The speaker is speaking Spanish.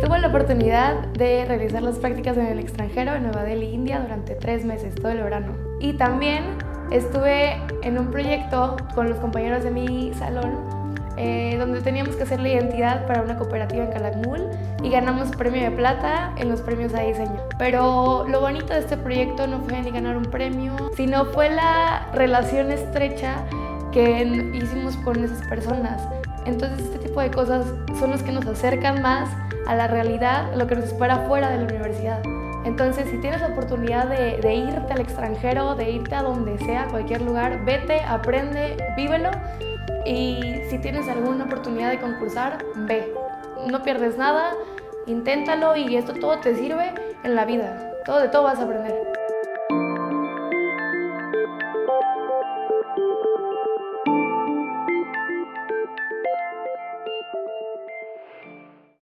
Tuve la oportunidad de realizar las prácticas en el extranjero, en Nueva Delhi, India, durante tres meses, todo el verano. Y también estuve en un proyecto con los compañeros de mi salón eh, donde teníamos que hacer la identidad para una cooperativa en Calakmul y ganamos premio de plata en los premios a diseño. Pero lo bonito de este proyecto no fue ni ganar un premio, sino fue la relación estrecha que hicimos con esas personas. Entonces este tipo de cosas son los que nos acercan más a la realidad, lo que nos espera fuera de la universidad. Entonces, si tienes la oportunidad de, de, irte al extranjero, de irte a donde sea, a cualquier lugar, vete, aprende, vívelo y si tienes alguna oportunidad de concursar, ve. No pierdes nada, inténtalo y esto todo te sirve en la vida. Todo de todo vas a aprender.